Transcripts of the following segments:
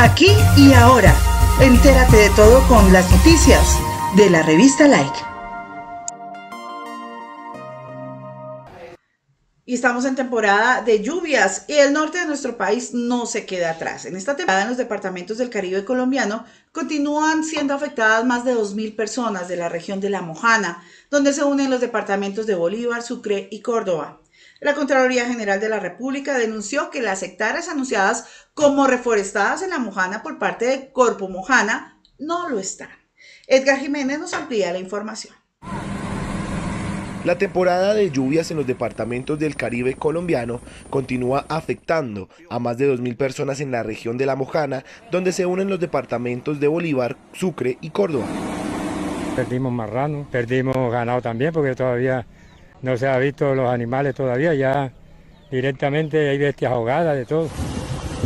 Aquí y ahora. Entérate de todo con las noticias de la revista Like. Y estamos en temporada de lluvias y el norte de nuestro país no se queda atrás. En esta temporada en los departamentos del Caribe colombiano continúan siendo afectadas más de 2.000 personas de la región de La Mojana, donde se unen los departamentos de Bolívar, Sucre y Córdoba. La Contraloría General de la República denunció que las hectáreas anunciadas como reforestadas en la Mojana por parte de Corpo Mojana no lo están. Edgar Jiménez nos amplía la información. La temporada de lluvias en los departamentos del Caribe colombiano continúa afectando a más de 2.000 personas en la región de La Mojana, donde se unen los departamentos de Bolívar, Sucre y Córdoba. Perdimos marrano, perdimos ganado también porque todavía no se ha visto los animales todavía, ya directamente hay bestias ahogadas, de todo.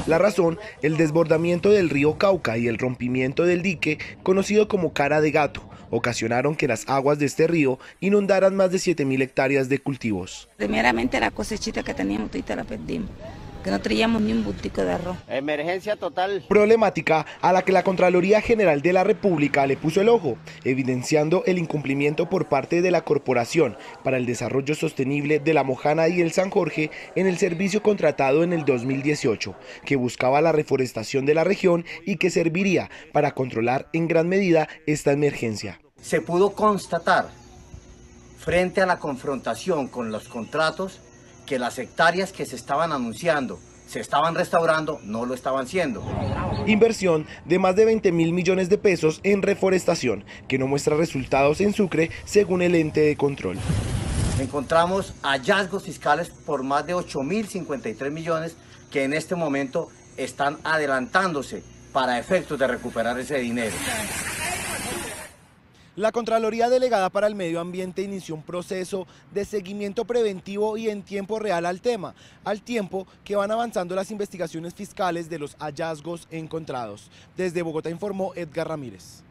La razón, el desbordamiento del río Cauca y el rompimiento del dique, conocido como cara de gato, ocasionaron que las aguas de este río inundaran más de 7.000 hectáreas de cultivos. Primeramente la cosechita que teníamos, ahorita la perdimos que no traíamos ni un bultico de arroz. Emergencia total. Problemática a la que la Contraloría General de la República le puso el ojo, evidenciando el incumplimiento por parte de la Corporación para el Desarrollo Sostenible de la Mojana y el San Jorge en el servicio contratado en el 2018, que buscaba la reforestación de la región y que serviría para controlar en gran medida esta emergencia. Se pudo constatar frente a la confrontación con los contratos que las hectáreas que se estaban anunciando se estaban restaurando, no lo estaban siendo. Inversión de más de 20 mil millones de pesos en reforestación, que no muestra resultados en Sucre según el ente de control. Encontramos hallazgos fiscales por más de 8 mil 53 millones que en este momento están adelantándose para efectos de recuperar ese dinero. La Contraloría Delegada para el Medio Ambiente inició un proceso de seguimiento preventivo y en tiempo real al tema, al tiempo que van avanzando las investigaciones fiscales de los hallazgos encontrados. Desde Bogotá informó Edgar Ramírez.